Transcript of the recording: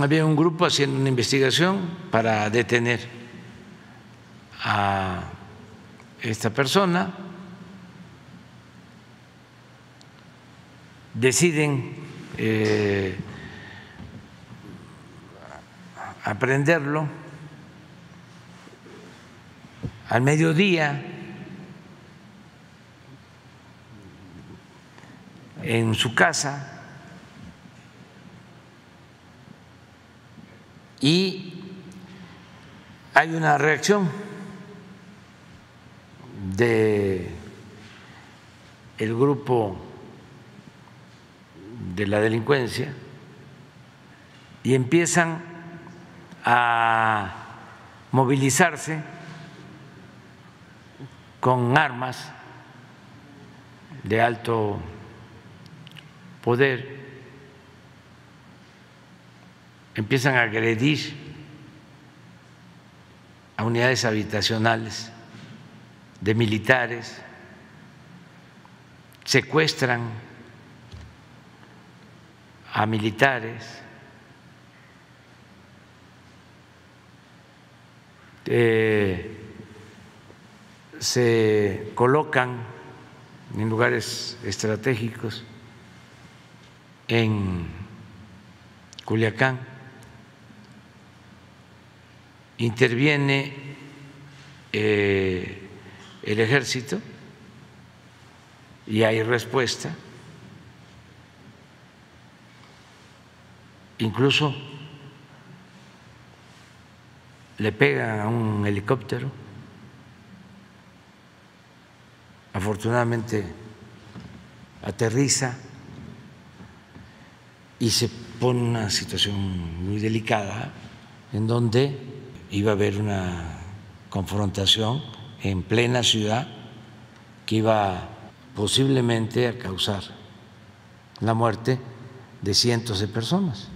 había un grupo haciendo una investigación para detener a esta persona. Deciden eh, aprenderlo al mediodía en su casa y hay una reacción de el grupo de la delincuencia y empiezan a movilizarse con armas de alto poder, empiezan a agredir a unidades habitacionales de militares, secuestran a militares, eh, se colocan en lugares estratégicos en Culiacán, interviene eh, el ejército y hay respuesta, incluso le pega a un helicóptero. Afortunadamente aterriza y se pone una situación muy delicada en donde iba a haber una confrontación en plena ciudad que iba posiblemente a causar la muerte de cientos de personas.